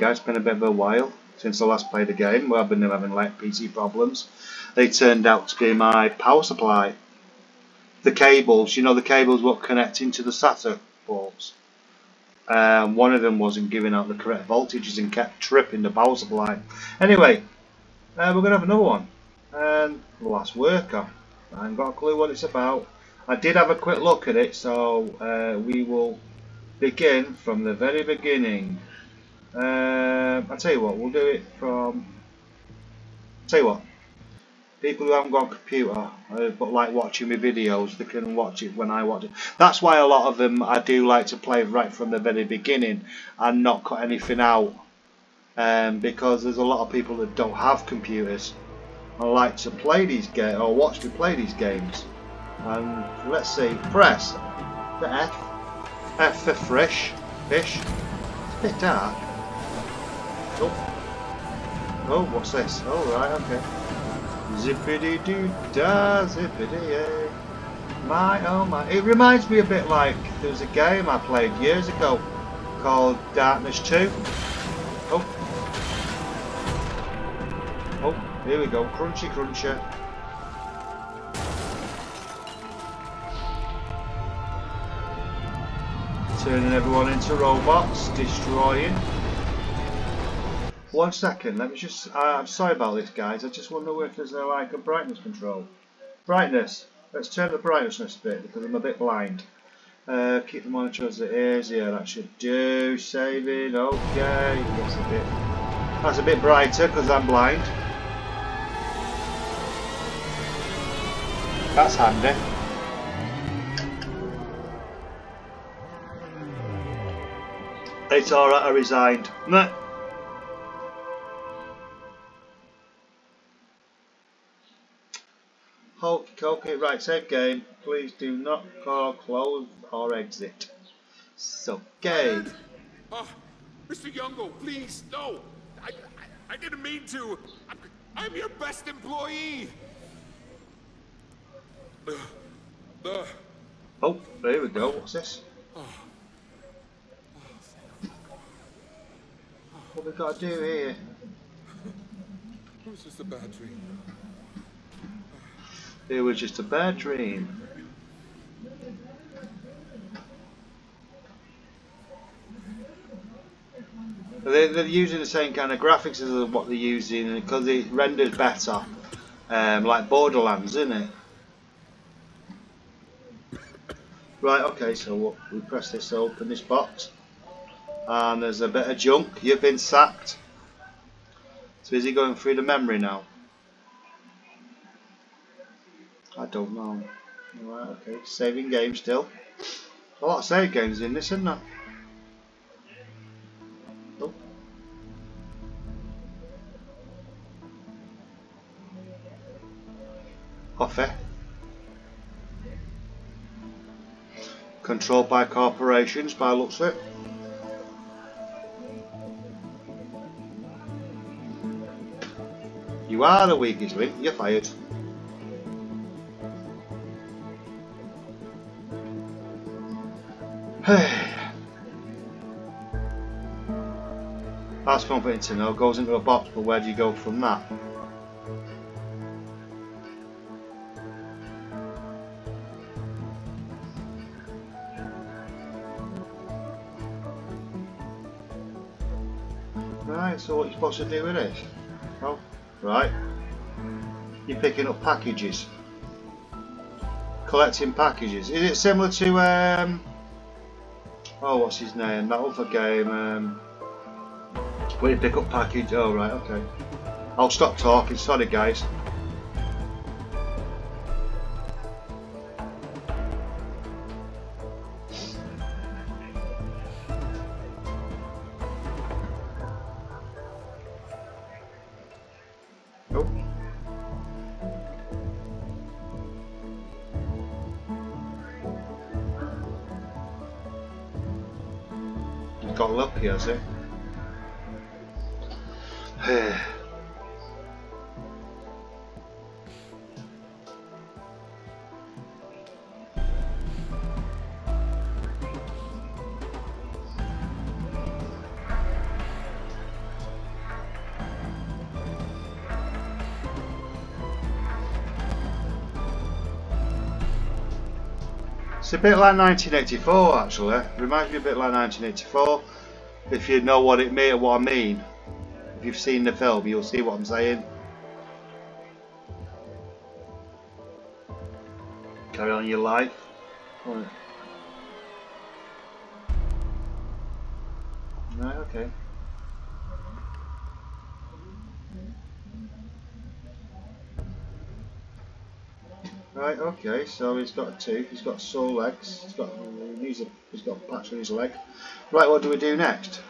Guys, it's been a bit of a while since I last played a game. Well, I've been having like PC problems. They turned out to be my power supply. The cables, you know the cables what connect into the SATA ports. Um, one of them wasn't giving out the correct voltages and kept tripping the power supply. Anyway, uh, we're going to have another one. And last worker. I haven't got a clue what it's about. I did have a quick look at it, so uh, we will begin from the very beginning. Uh, I'll tell you what, we'll do it from. I'll tell you what, people who haven't got a computer uh, but like watching my videos, they can watch it when I watch it. That's why a lot of them I do like to play right from the very beginning and not cut anything out. Um, because there's a lot of people that don't have computers and like to play these games or watch me play these games. And let's see, press the F, F for fresh, fish. It's a bit dark. Oh, oh, what's this? Oh right, okay. Zippity doo da, zippity yay. My oh my. It reminds me a bit like there was a game I played years ago called Darkness 2. Oh. Oh, here we go. Crunchy cruncher. Turning everyone into robots, destroying. One second, let me just, uh, I'm sorry about this guys, I just wonder if there's a, like a brightness control. Brightness, let's turn the brightness a bit because I'm a bit blind. Uh, keep the monitor as it is, yeah that should do, saving, okay, that's a bit, that's a bit brighter because I'm blind. That's handy. It's alright, I resigned. Nah. Okay, okay, right, save game. Please do not call, close, or exit. So, game. Oh, Mr. Youngo, please, no. I, I, I didn't mean to. I'm, I'm your best employee. Uh, uh, Oh, there we go. What's this? What we got to do here? it was just a bad dream. It was just a bad dream. They're, using the same kind of graphics as what they're using because it renders better, um, like Borderlands, isn't it? Right, okay, so we press this to open this box, and there's a bit of junk. You've been sacked. So is he going through the memory now? I don't know. Right, okay. Saving game still. A lot of save games in this, isn't there? Oh. Coffee. Controlled by corporations by looks of it. You are the weakest link, you're fired. That's comforting to know. Goes into a box, but where do you go from that? Right, so what are you supposed to do with this? Oh, right. You're picking up packages. Collecting packages. Is it similar to um Oh what's his name? That other game, um where you pick up package oh right, okay. I'll stop talking, sorry guys. Nope. He's got lucky, has bit like 1984 actually. Reminds me a bit like 1984. If you know what it mean, what I mean. If you've seen the film, you'll see what I'm saying. Carry on your life. Right, right okay. Right, okay, so he's got a tooth, he's got sore legs, he's got he needs a, he's got a patch on his leg. Right, what do we do next?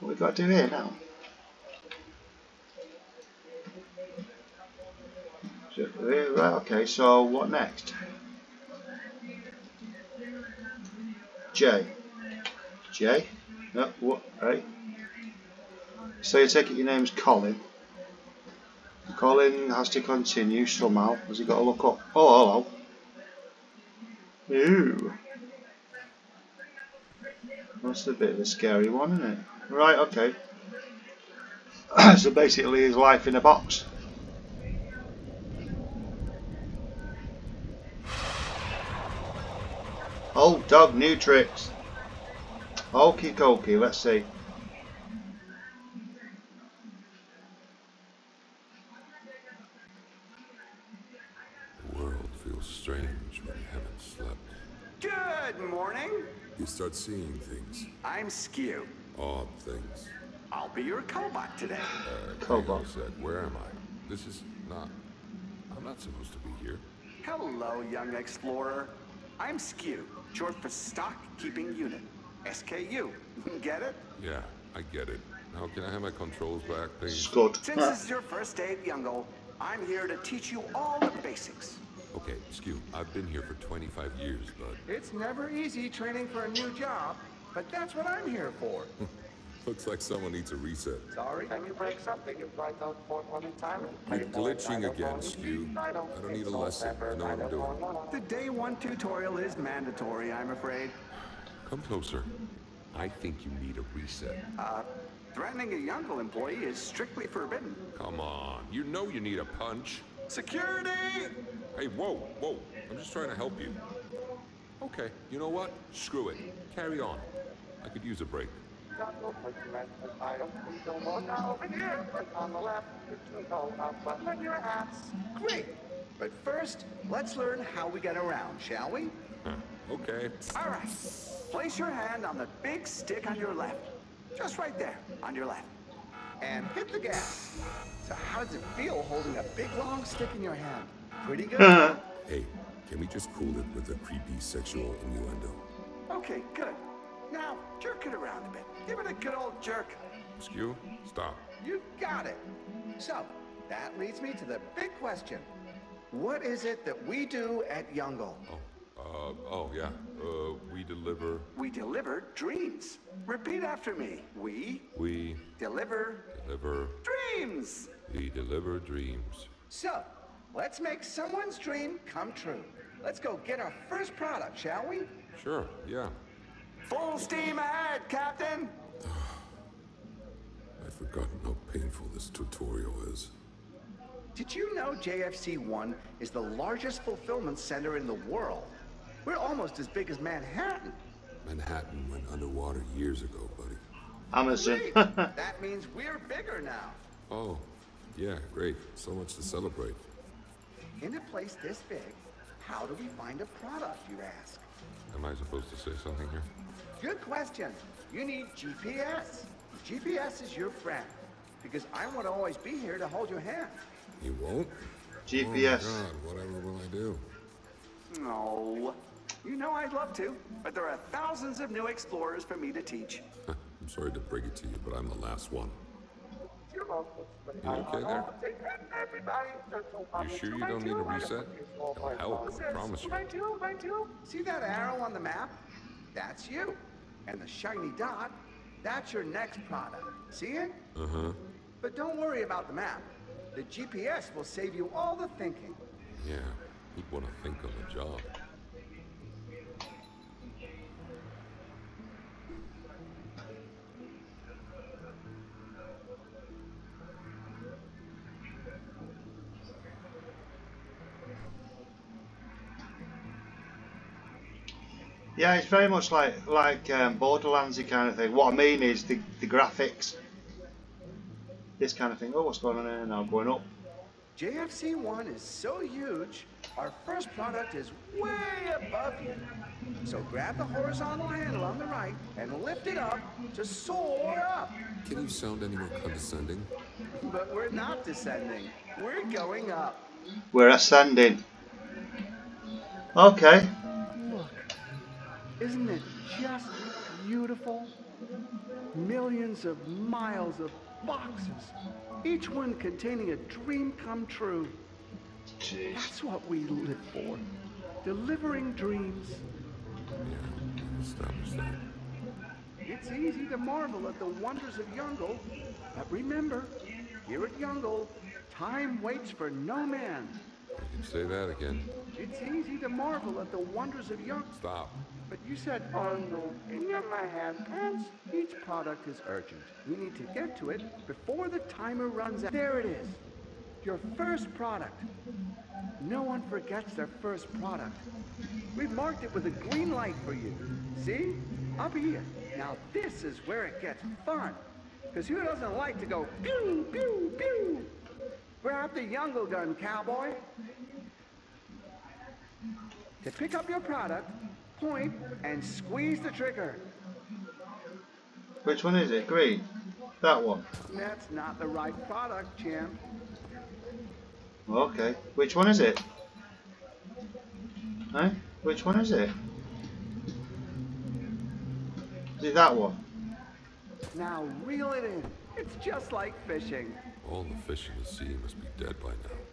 What we got to do here now? Right, okay, so what next? J. J? No, what, right? So you take it your name's Colin. Colin has to continue somehow. Has he got to look up? Oh, hello. Ooh. That's a bit of a scary one, isn't it? Right, okay. so basically his life in a box. Oh, dog, new tricks. Okie dokie, let's see. Seeing things, I'm Skew. odd things. I'll be your cobot today. Uh, Cobalt. hang on a sec, Where am I? This is not. I'm not supposed to be here. Hello, young explorer. I'm Skew, short for Stock Keeping Unit. SKU. Get it? Yeah, I get it. Now, can I have my controls back, please? Scud. Since this is your first day at Jüngle, I'm here to teach you all the basics. Okay, Skew, I've been here for 25 years, bud. It's never easy training for a new job, but that's what I'm here for. Looks like someone needs a reset. Sorry, can you break something you write out for one time? You're glitching again, Skew. I don't need a lesson. I know what I'm doing. The day one tutorial is mandatory, I'm afraid. Come closer. I think you need a reset. Uh, threatening a Jüngle employee is strictly forbidden. Come on. You know you need a punch. Security! Hey, whoa, whoa. I'm just trying to help you. Okay, you know what? Screw it. Carry on. I could use a break. Great. But first, let's learn how we get around, shall we? Huh. Okay. All right. Place your hand on the big stick on your left. Just right there, on your left. And hit the gas. So how does it feel holding a big long stick in your hand? Pretty good? Hey, can we just cool it with a creepy sexual innuendo? Okay, good. Now, jerk it around a bit. Give it a good old jerk. Skew, stop. you got it. So, that leads me to the big question. What is it that we do at Jüngle? Oh, uh, oh yeah. Uh, we deliver, We deliver dreams. Repeat after me. We we deliver deliver, dreams. we deliver dreams. So, let's make someone's dream come true. Let's go get our first product, shall we? Sure, yeah. Full steam ahead, Captain. I'd forgotten how painful this tutorial is. Did you know JFC1 is the largest fulfillment center in the world? We're almost as big as Manhattan. Manhattan went underwater years ago, buddy. Amazon. Great. that means we're bigger now. Oh, yeah, great. So much to celebrate. In a place this big, how do we find a product, you ask? Am I supposed to say something here? Good question. You need GPS. GPS is your friend. Because I want to always be here to hold your hand. You won't? GPS. Oh, God, whatever will I do? No. You know I'd love to, but there are thousands of new explorers for me to teach. I'm sorry to break it to you, but I'm the last one. You okay there? You sure you don't need a reset? It'll help, I promise you. See that arrow on the map? That's you. And the shiny dot, that's your next product. See it? Uh-huh. But don't worry about the map. The GPS will save you all the thinking. Yeah, he'd want to think on the job. Yeah, it's very much like like um, Borderlandsy kind of thing. What I mean is the the graphics. This kind of thing. Oh, what's going on here now? Going up. JFC 1 is so huge, our first product is way above you. So grab the horizontal handle on the right and lift it up to soar up. Can you sound any more condescending? But we're not descending. We're going up. We're ascending. Okay. Isn't it just beautiful? Millions of miles of boxes, each one containing a dream come true. Jeez. That's what we live for. Delivering dreams. Yeah, establish that. It's easy to marvel at the wonders of Jüngle, but remember, here at Jüngle, time waits for no man. You can say that again. It's easy to marvel at the wonders of Jüngle. Stop. But you said Arnold in your my hand pants. Each product is urgent. We need to get to it before the timer runs out. There it is. Your first product. No one forgets their first product. We've marked it with a green light for you. See? Up here. Now this is where it gets fun. Because who doesn't like to go pew, pew, pew? Grab the Jüngle gun, cowboy. To pick up your product, point and squeeze the trigger. Which one is it? Green. That one. That's not the right product, champ. Okay. Which one is it? Eh? Which one is it? Is it that one? Now reel it in. It's just like fishing. All the fish in the sea must be dead by now.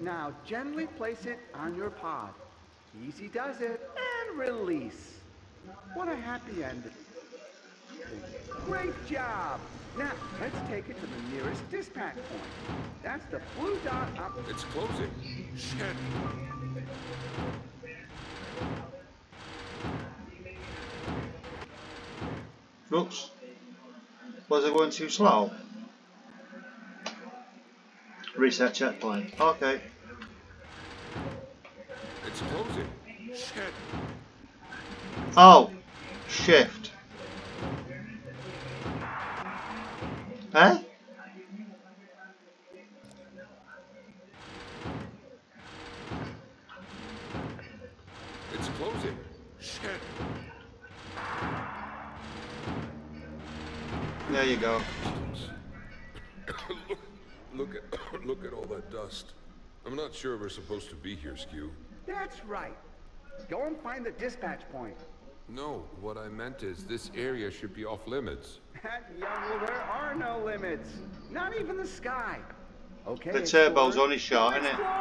Now gently place it on your pod. Easy does it. And release. What a happy ending. Great job. Now, let's take it to the nearest dispatch point. That's the blue dot up. It's closing. Shit. Oops. Was it going too slow? Reset checkpoint. Okay. It's closing. Shit. Oh. Shift. Eh? It's closing. Shit. There you go. Look at all that dust. I'm not sure we're supposed to be here, Skew. That's right. Go and find the dispatch point. No, what I meant is this area should be off limits. At Jüngle, there are no limits. Not even the sky. Okay. The turbo's only shot, go innit? explore!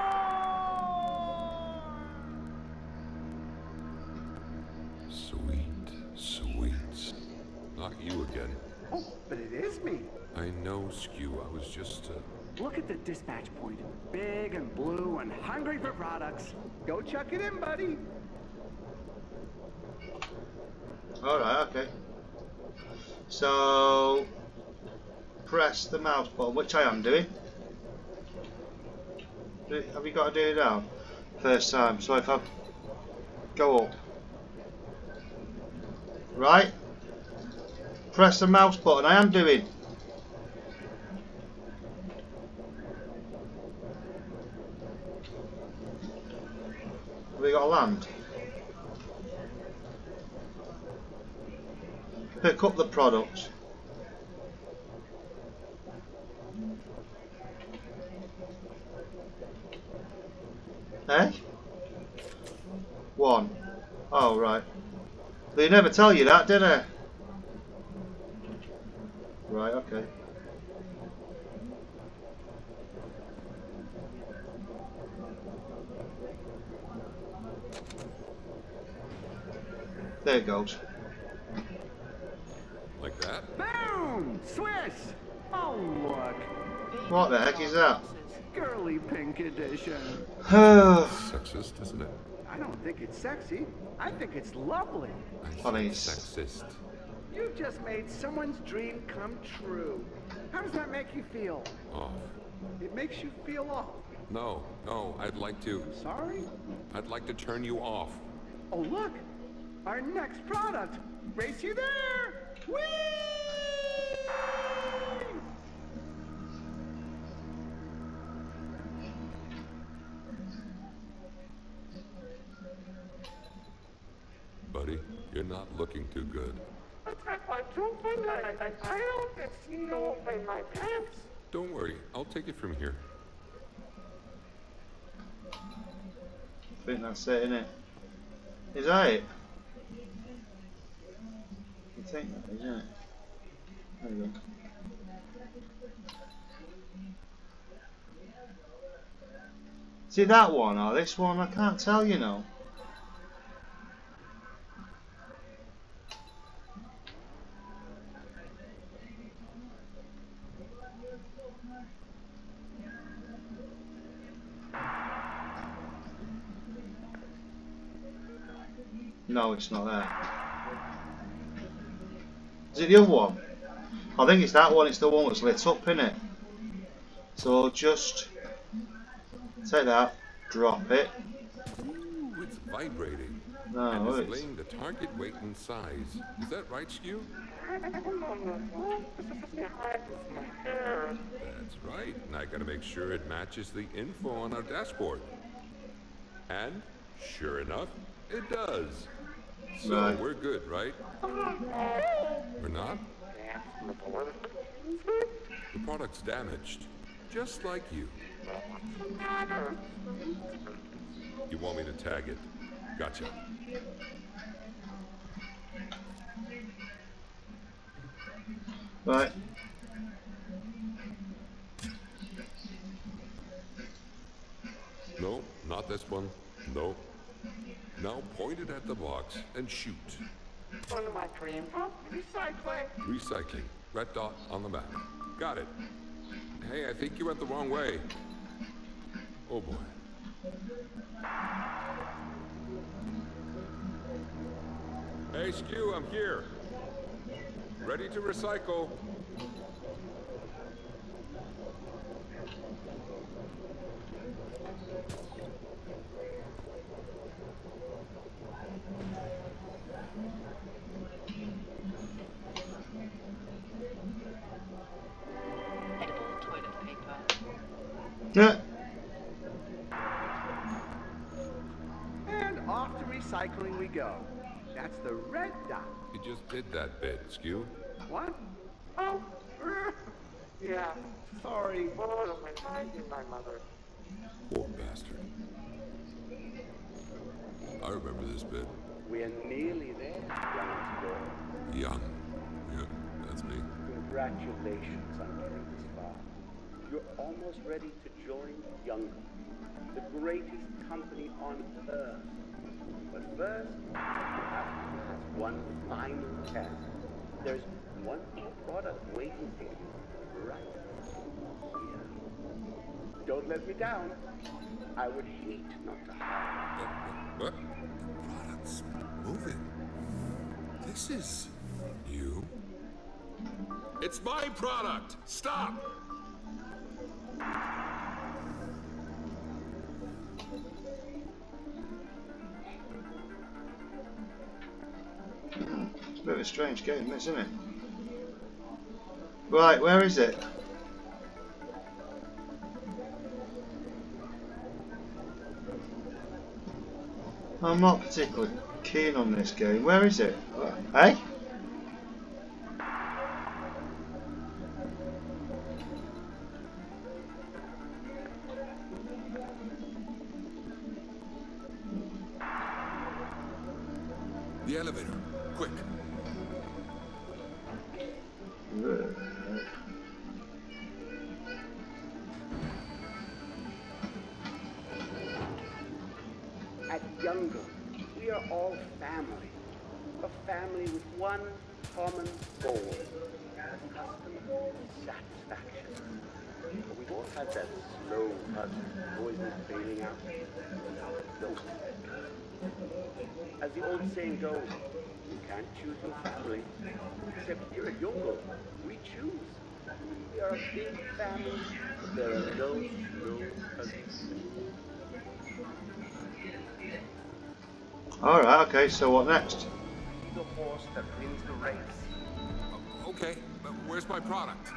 Sweet, sweet. Not you again. Oh, but it is me. I know, Skew. I was just, uh... Look at the dispatch point. Big and blue and hungry for products. Go chuck it in, buddy. Alright, okay. So, press the mouse button, which I am doing. Have you got to do it now? First time. So if I go up. Right? Press the mouse button, I am doing. Pick up the product. Eh? One. Oh, right. They never tell you that, did they? Right, okay. There it goes. Like that? Boom! Swish! Oh, look. What the heck is that? Girly pink edition. Sexist, isn't it? I don't think it's sexy. I think it's lovely. I Funny. think sexist. You've just made someone's dream come true. How does that make you feel? Off. It makes you feel off. No, no, I'd like to. Sorry? I'd like to turn you off. Oh, look! Our next product! Race you there! Whee! Buddy, you're not looking too good. I don't think I, I, I don't get snow in my pants. Don't worry, I'll take it from here. I think that's it, innit? Is that it? Isn't it? There we go. See that one or this one? I can't tell you know. No, it's not there. Is it the other one? I think it's that one, it's the one that's lit up, innit? So just take that, drop it. Ooh, it's vibrating. No, and it's, displaying the target weight and size. Is that right, Skew? That's right. And I gotta make sure it matches the info on our dashboard. And, sure enough, it does. So Right. we're good, right? We're not? The product's damaged. Just like you. You want me to tag it? Gotcha. right. No, not this one. No. Now point it at the box and shoot. One of my dreams. Recycling. Recycling. Red dot on the map. Got it. Hey, I think you went the wrong way. Oh boy. Hey, Skew, I'm here. Ready to recycle. Did that bit, Skew. What? Oh, yeah. Sorry. Am I finding my mother? Poor bastard. I remember this bit. We're nearly there, young explorer. Young. Yeah, that's me. Congratulations on getting this far. You're almost ready to join Young, the greatest company on earth. But first, you have to pass one final test. There's one more product waiting for you right here. Don't let me down. I would hate not to have. What? The product's moving. This is new. It's my product. Stop. Bit of a strange game, isn't it? Right, where is it? I'm not particularly keen on this game. Where is it? Hey? Eh? Old saying goes, you can't choose your family. Except here at Younger, we choose. We are a big family, but there are no true cousins. Alright, okay, so what next? Be the horse that wins the race. Okay, but where's my product?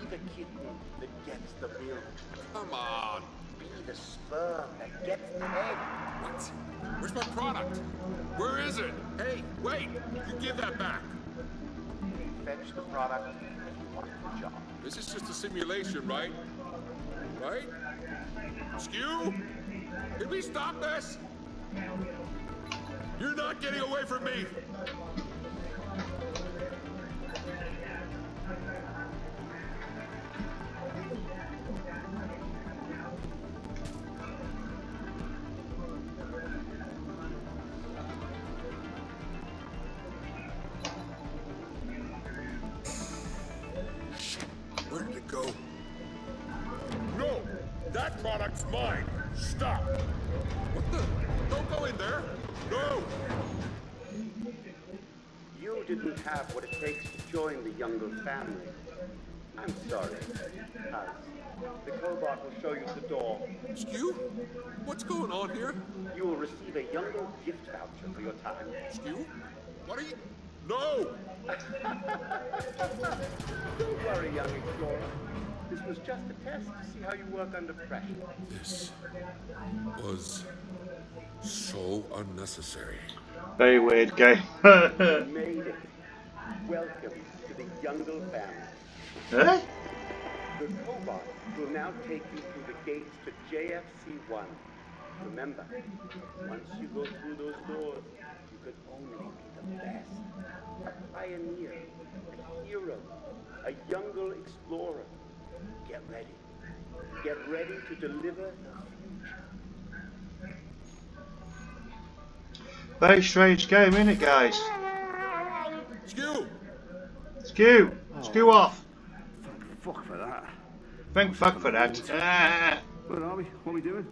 Be the kitten that gets the milk. Come on. The sperm that gets the egg. What? Where's my product? Where is it? Hey, wait! You give that back. Fetch the product you want the job. This is just a simulation, right? Right? Skew? Can we stop this? You're not getting away from me! Didn't have what it takes to join the younger family. I'm sorry, Haz. The cobot will show you the door. Skew? What's going on here? You will receive a younger gift voucher for your time. Skew? What are you? No! Don't worry, young explorer. This was just a test to see how you work under pressure. This was so unnecessary. Very weird game. You made it. Welcome to the Jüngle family. eh? The cobot will now take you through the gates to JFC-1. Remember, once you go through those doors, you could only be the best. A pioneer, a hero, a Jüngle explorer. Get ready. Get ready to deliver the future. Very strange game, isn't it, guys? Skew! Skew! Skew off! Fuck for that. Thank fuck for that. Ah. Where are we? What are we doing?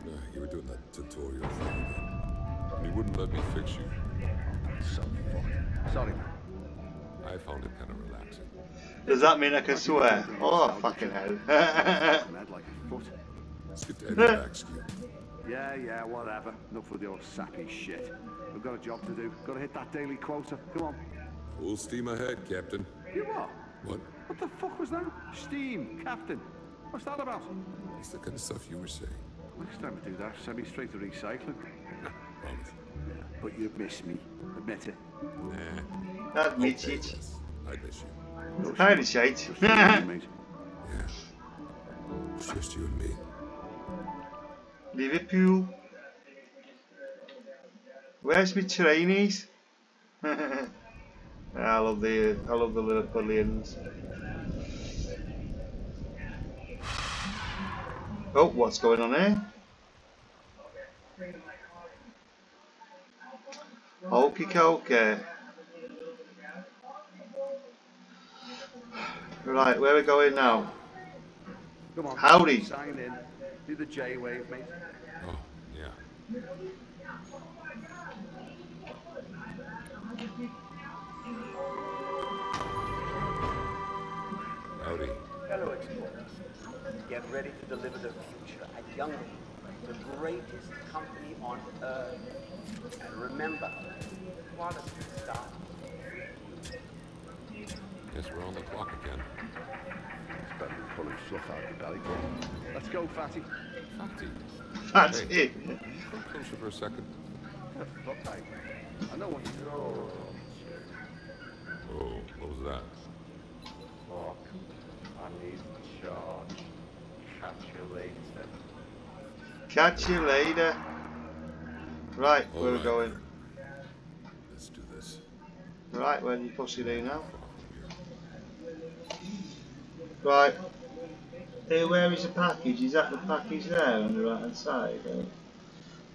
Uh, you were doing that tutorial thing again. And you wouldn't let me fix you. So fucked. Sorry, man. I found it kind of relaxing. Does that mean I can swear? Oh, fucking hell. I'd like a foot. Let's get to Eddie back, Skew. Yeah, yeah, whatever. Enough with your sappy shit. We've got a job to do. Got to hit that daily quota. Come on. Full steam ahead, Captain. You what? What? What the fuck was that? Steam, Captain. What's that about? That's the kind of stuff you were saying. Next time I do that, send me straight to recycling. Promise. Yeah, but you miss me. Admit it. Nah. Admit Okay, it. yes. I miss you. Holy shit. Just you and mate. Yeah. It's just you and me. Liverpool. Where's my trainees? I love the I love the Liverpoolians. Oh, what's going on here? Okie dokie. Right, where are we going now? Come on. Howdy. Sign in. Do the J wave, mate. Oh, yeah. Get ready to deliver the future at Young, the greatest company on earth. And remember, quality starts. Guess we're on the clock again. It's better than pulling fluff out of your belly. Let's go, fatty. Fatty. That's Hey. Come closer for a second. Fuck, I, I know what you're doing. Oh, what was that? Fuck. I need charge. Catch you later. Catch you later. Right, All where are we right. going? Let's do this. Right, where do you pussy do now? Right. Hey, where is the package? Is that the package there on the right hand side? Eh?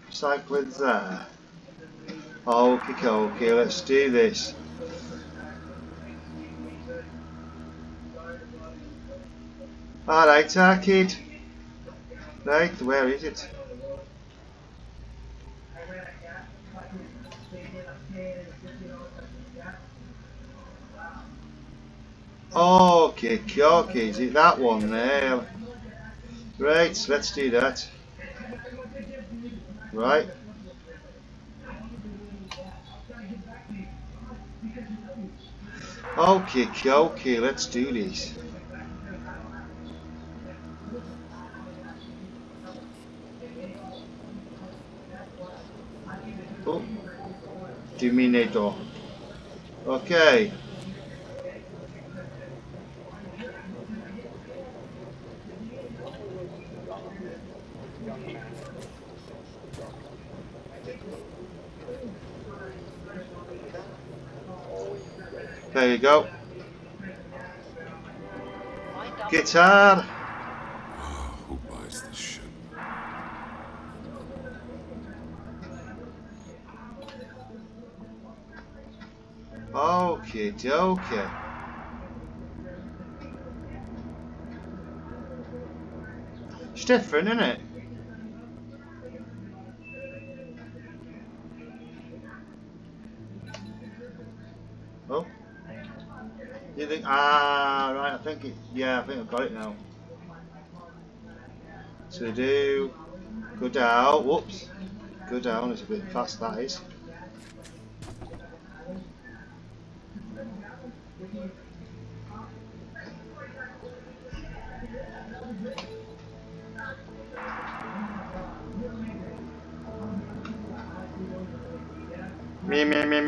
Recycling's there. Okay, okay, let's do this. Ah, Alright, Arcade. Right, where is it? Okay, okay, is it that one there? Right, let's do that. Right. Okay, okay, let's do this. Terminator. Okay. There you go. Guitar. Who buys this shit? Okay, okay. It's different, isn't it? Oh. You think? Ah, right. I think it. Yeah, I think I've got it now. To do. Go down. Whoops. Go down. It's a bit fast. That is.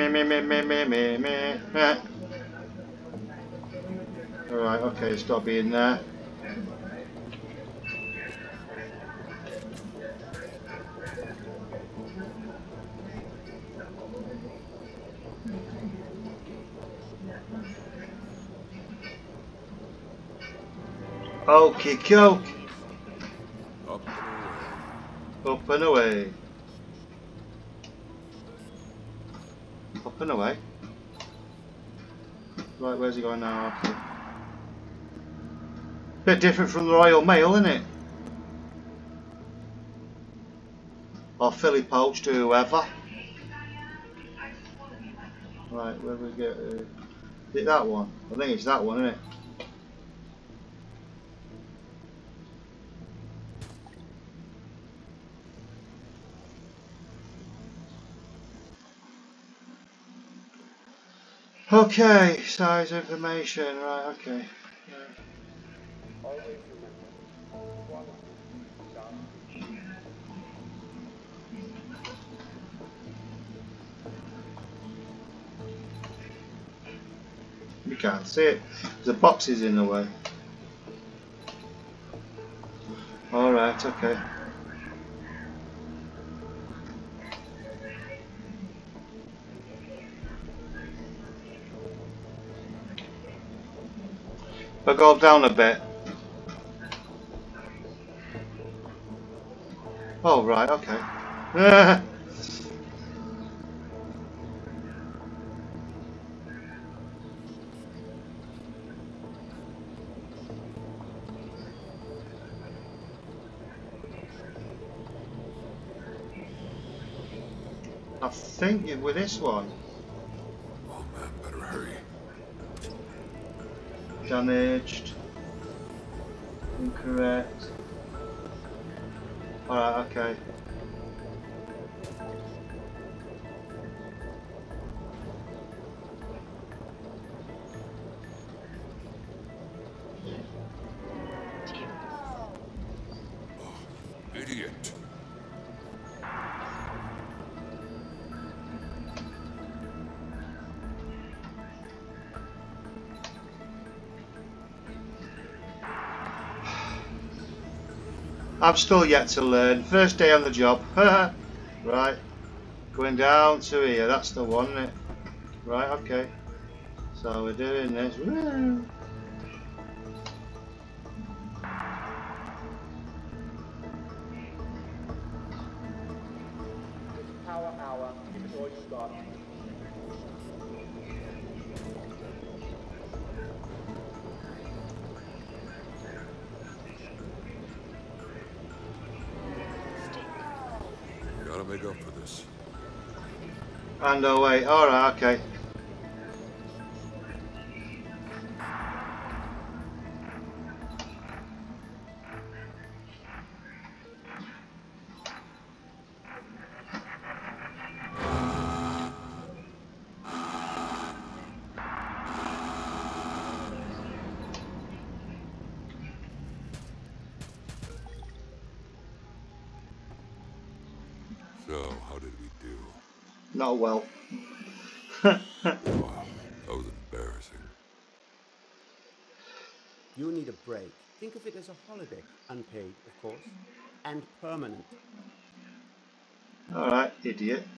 me, me, me, me, me, me. Right. Alright, okay, stop being got to be in there. Okie doke. Up and away. And away. Right, where's he going now? Okay. Bit different from the Royal Mail, isn't it? Or Philly Poach to whoever. Right, where do we get? Uh, is it that one? I think it's that one, isn't it? Okay, size information, right, okay. You can't see it. The box is in the way. Alright, okay. I go down a bit. Oh, right, okay. I think it with this one. Damaged. Incorrect. Alright, okay. I'm still yet to learn. First day on the job. right. Going down to here. That's the one? Right, okay. So we're doing this. Woo. Make up for this. And uh, away. Alright, okay. Not well. Wow, that was embarrassing. You'll need a break. Think of it as a holiday. Unpaid, of course. And permanent. Alright, idiot.